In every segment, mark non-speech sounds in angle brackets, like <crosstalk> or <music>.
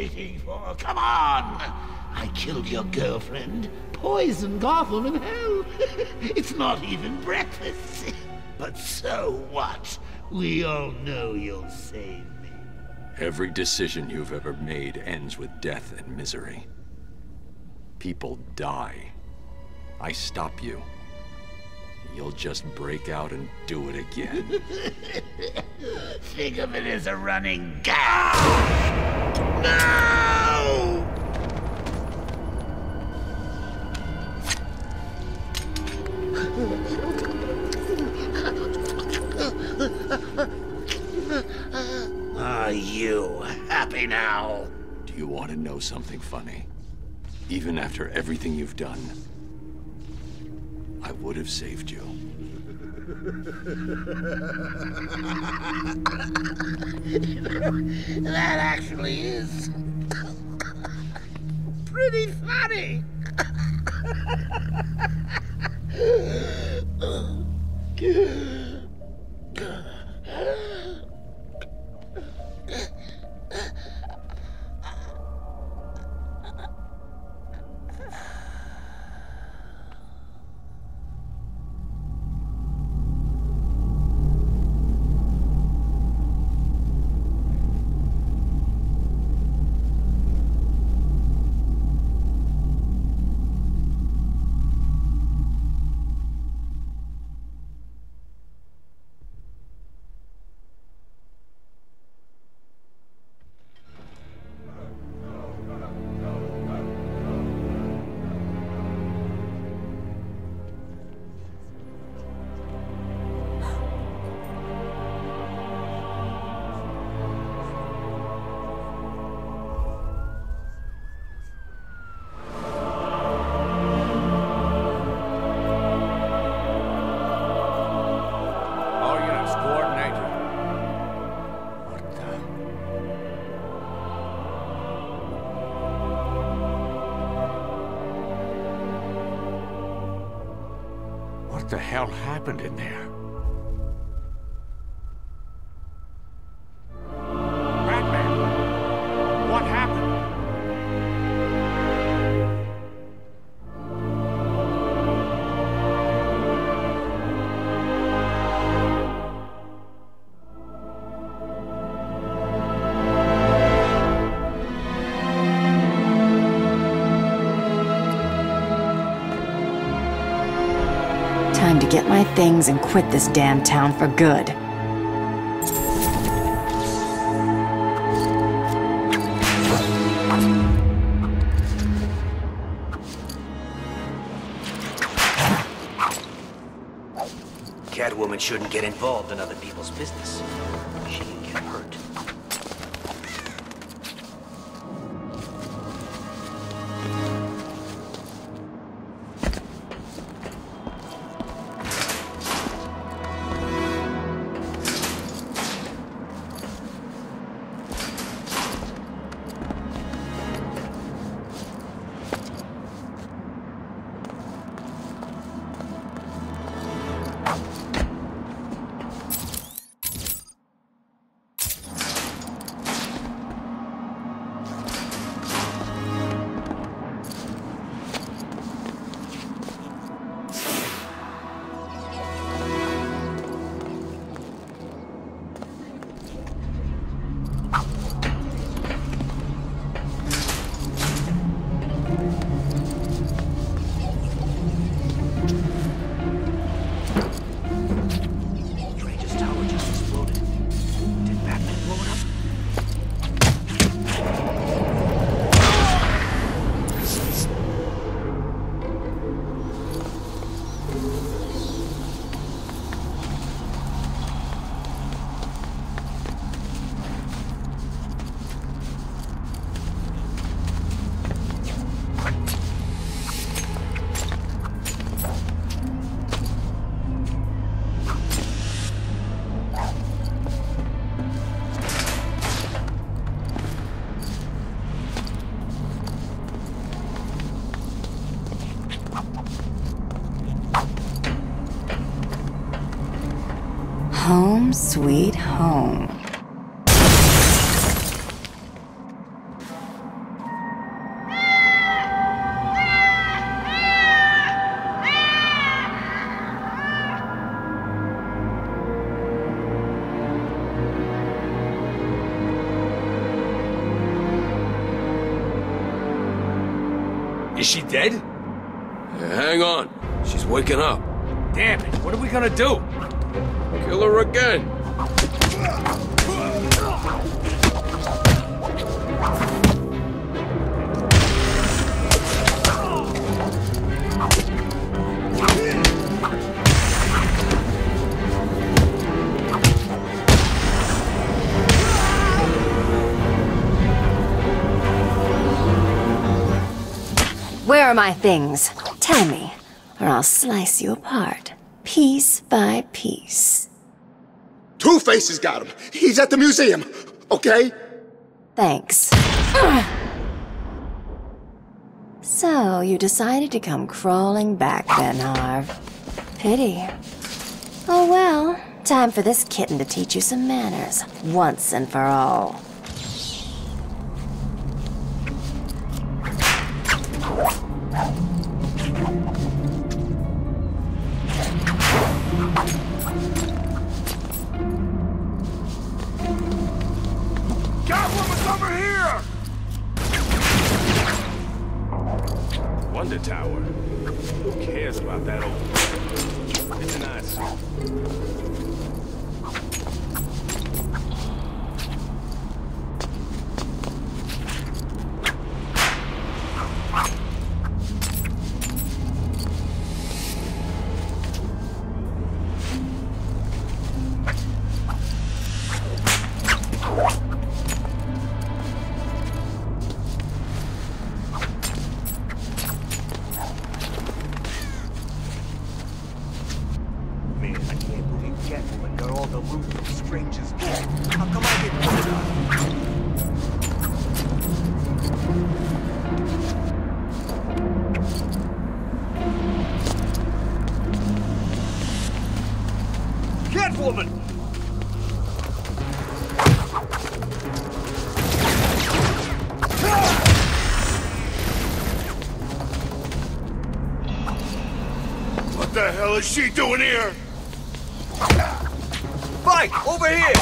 waiting for? Come on! I killed your girlfriend, poisoned Gotham in hell. <laughs> it's not even breakfast. <laughs> But so what? We all know you'll save me. Every decision you've ever made ends with death and misery. People die. I stop you. You'll just break out and do it again. <laughs> Think of it as a running gag. No! <laughs> Are you happy now? Do you want to know something funny? Even after everything you've done, have saved you. <laughs> that actually is pretty funny. <laughs> the hell happened in there? Time to get my things and quit this damn town for good. Catwoman shouldn't get involved in other people's business. She can get hurt. sweet home. Is she dead? Hang on. She's waking up. Damn it, what are we gonna do? Kill her again. Where are my things? Tell me, or I'll slice you apart, piece by piece. Two-Face's got him. He's at the museum, okay? Thanks. So, you decided to come crawling back then, Harv. Pity. Oh well, time for this kitten to teach you some manners, once and for all. It's an eyesore. What the hell is she doing here? Mike, over here!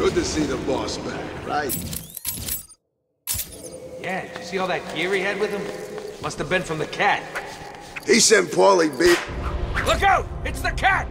Good to see the boss back, right? Yeah, did you see all that gear he had with him? Must have been from the cat. He sent Paulie beat. Look out! It's the cat!